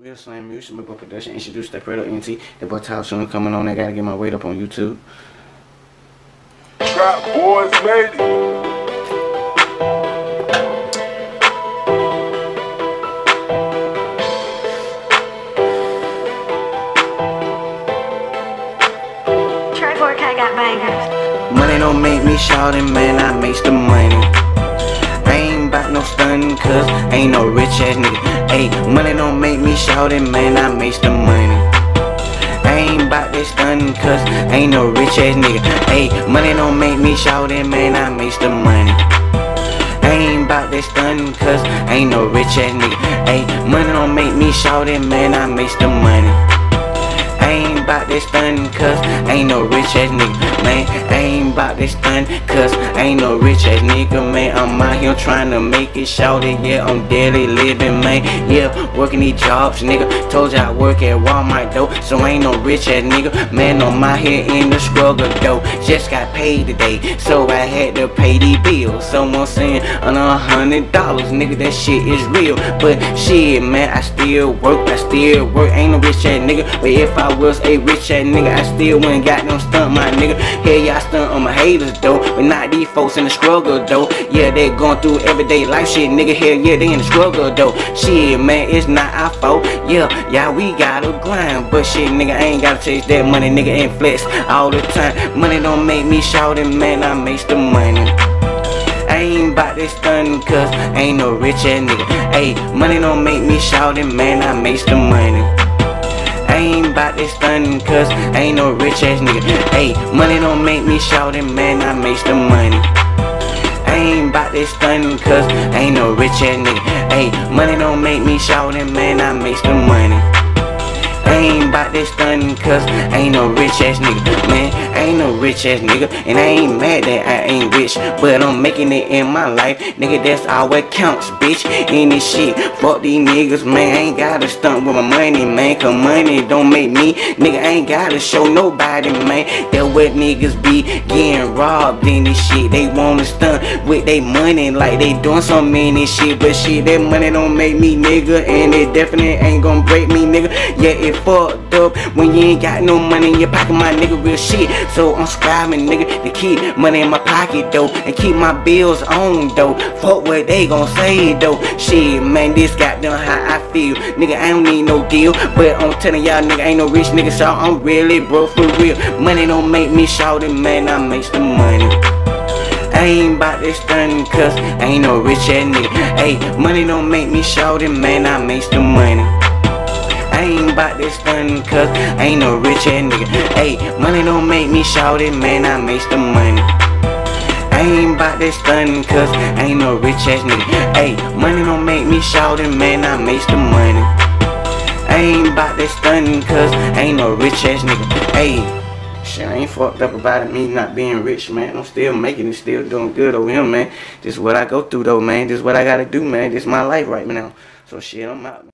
Real Slam Music, my boy production, introduce that Predator NT. The boy Tile soon coming on. I gotta get my weight up on YouTube. Trap boys made it. Trapboard K got bangers. Money don't make me shoutin', man, I makes the money. I ain't bout no stunning, cause ain't no rich ass nigga. Ayy, money don't make me shoutin', man, I makes the money. Ain't bout this stunning, cause ain't no rich ass nigga. Ayy, money don't make me shoutin', man, I makes the money. Ain't bout this stunning, cause ain't no rich ass nigga. Ayy, money don't make me shoutin', man, I makes the money. Bout this stunning cause ain't no rich ass nigga, man. I ain't bout this stunning cause ain't no rich ass nigga, man. I'm out here trying to make it shout it, yeah. I'm daily living, man. Yeah, working these jobs, nigga. Told you I work at Walmart, though. So ain't no rich ass nigga, man. I'm out here in the struggle, though. Just got paid today, so I had to pay these bills. Someone saying under a hundred dollars, nigga. That shit is real, but shit, man. I still work, I still work. Ain't no rich ass nigga, but if I was a rich ass nigga, I still wouldn't got no stunt, my nigga. Hell yeah, I stunt on my haters though, but not these folks in the struggle though. Yeah, they going through everyday life shit, nigga. Hell yeah, they in the struggle though. Shit, man, it's not our fault. Yeah, yeah, we gotta grind, but shit, nigga, I ain't gotta chase that money, nigga, and flex all the time. Money don't make me shoutin', man, I makes the money. I ain't bout this stunning cause ain't no rich ass nigga. Ayy, money don't make me shoutin', man, I makes the money. I ain't this stunning cause ain't no rich ass nigga. Hey, money don't make me shoutin', man, I makes the money. I ain't bout this stunning cause ain't no rich ass nigga. Hey, money don't make me shoutin', man, I makes the money. Ain't bout this stunning cause ain't no rich ass nigga, man. Ain't no rich ass nigga, and I ain't mad that I ain't rich, but I'm making it in my life, nigga. That's all that counts, bitch. This shit, fuck these niggas, man. I ain't gotta stunt with my money, man. Cause money don't make me, nigga. I ain't gotta show nobody, man. That what niggas be getting robbed in this shit. They wanna stunt with they money like they doing some many shit, but shit, that money don't make me, nigga, and it definitely ain't gonna break me, nigga. Yeah, it fucked up when you ain't got no money in your pocket, my nigga. Real shit. So I'm striving, nigga, to keep money in my pocket though, and keep my bills on though. Fuck what they gon' say though. Shit, man, this got done how I feel, nigga. I don't need no deal, but I'm telling y'all, nigga, ain't no rich nigga, so I'm really broke for real. Money don't make me shout it, man. I makes the money. I ain't bout this stunning cause I ain't no rich ass nigga. Hey, money don't make me shout it, man. I makes the money. I ain't bout this stunning cause I ain't no rich ass nigga. Hey, money don't make me shout it, man. I makes the money. I ain't bout this stunning cause I ain't no rich ass nigga. Hey, money don't make me shout it, man. I makes the money. I ain't bout this stunning cause I ain't no rich ass nigga. Hey. Shit, I ain't fucked up about it, me not being rich, man. I'm still making it, still doing good over here, man. This is what I go through, though, man. This is what I gotta do, man. This is my life right now. So, shit, I'm out.